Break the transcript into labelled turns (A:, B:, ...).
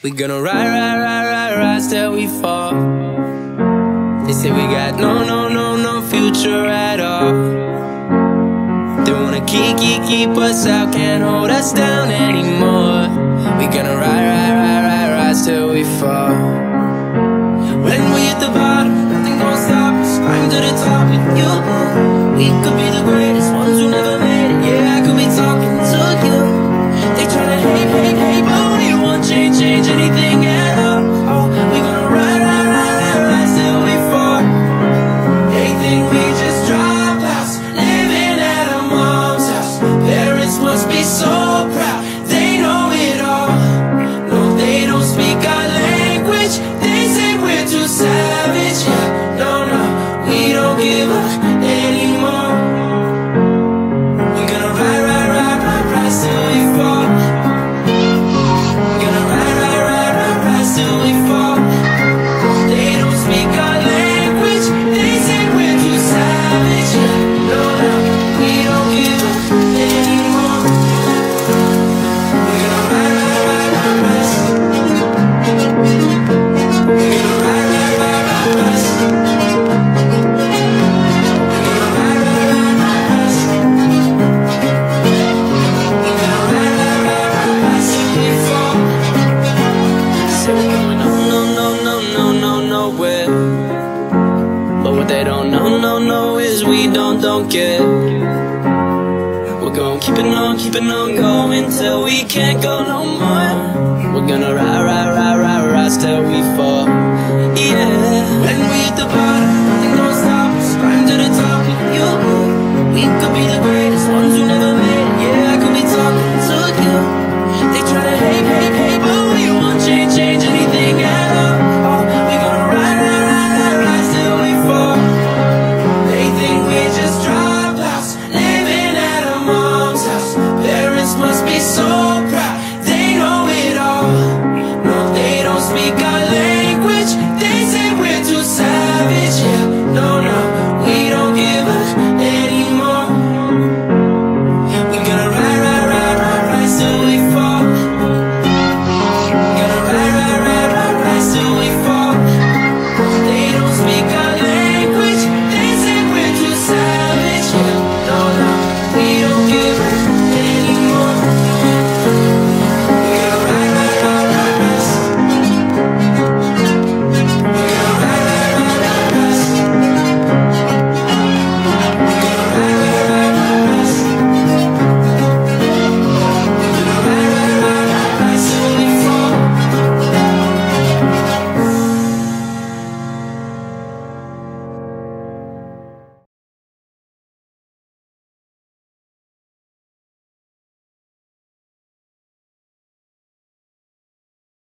A: We gonna ride, ride, ride, ride, rise till we fall. They say we got no, no, no, no future at all. They wanna keep, keep, keep us out, can't hold us down anymore. We gonna ride, ride, ride, ride, rise till we fall. When we hit the bottom, nothing gonna stop us. Climb to the top with you. We could we don't get. We're gonna keep it on, keep it on going Till we can't go no more. We're gonna ride, ride, ride, ride, rise till we fall. we got